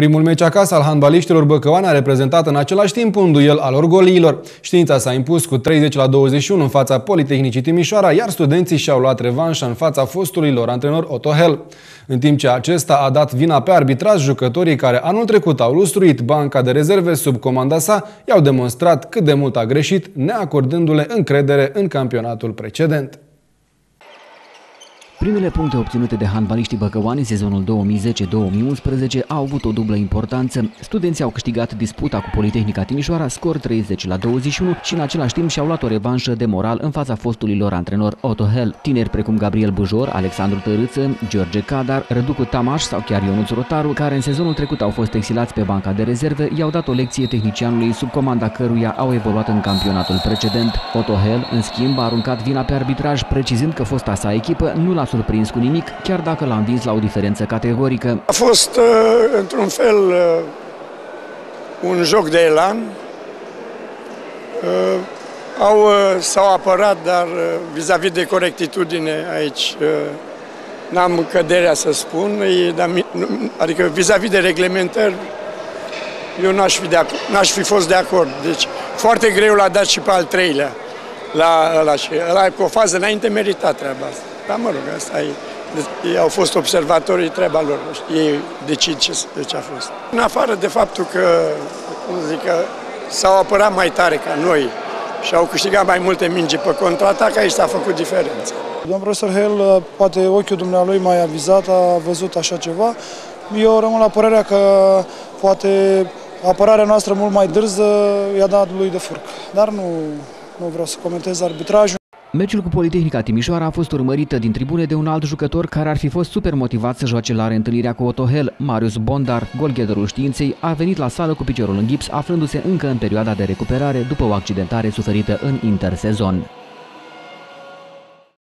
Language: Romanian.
Primul meci acasă al handbaliștilor băcăoane a reprezentat în același timp un duel al orgoliilor. Știința s-a impus cu 30 la 21 în fața Politehnicii Timișoara, iar studenții și-au luat revanșa în fața fostului lor antrenor Otto Hell. În timp ce acesta a dat vina pe arbitraj, jucătorii care anul trecut au lustruit banca de rezerve sub comanda sa i-au demonstrat cât de mult a greșit, neacordându-le încredere în campionatul precedent. Primele puncte obținute de handbaliștii băcăoani în sezonul 2010-2011 au avut o dublă importanță. Studenții au câștigat disputa cu Politehnica Timișoara, scor 30 la 21 și în același timp și-au luat o revanșă de moral în fața fostului lor antrenor Otto Hell. Tineri precum Gabriel Bujor, Alexandru Tărâță, George Cadar, Răducu Tamaș sau chiar Ionuț Rotaru, care în sezonul trecut au fost exilați pe banca de rezerve, i-au dat o lecție tehnicianului sub comanda căruia au evoluat în campionatul precedent. Otto Hell, în schimb, a aruncat vina pe arbitraj, precizând că fosta sa echipă nu l-a surprins cu nimic, chiar dacă l-a învins la o diferență categorică. A fost, uh, într-un fel, uh, un joc de elan. Uh, au, s-au apărat, dar vis-a-vis -vis de corectitudine aici n-am căderea să spun, adică vis-a-vis -vis de reglementări eu n-aș fi, de n-aș fi fost de acord. Deci foarte greu l-a dat și pe al treilea la ăla și ăla cu o fază înainte merita treaba asta. Dar mă rog, asta e. Ei au fost observatorii, treaba lor. Ei decid ce, de ce a fost. În afară de faptul că, cum zic, că s-au apărat mai tare ca noi și au câștigat mai multe mingi pe contraatac, aici s-a făcut diferența. Domnul profesor Hel, poate ochiul dumnealui mai avizat, a văzut așa ceva. Eu rămân la părerea că poate apărarea noastră mult mai dârză i-a dat lui de furc. Dar nu, nu vreau să comentez arbitrajul. Meciul cu Politehnica Timișoara a fost urmărită din tribune de un alt jucător care ar fi fost super motivat să joace la reîntâlnirea cu Otohel, Marius Bondar, golgheterul științei, a venit la sală cu piciorul în gips, aflându-se încă în perioada de recuperare după o accidentare suferită în intersezon.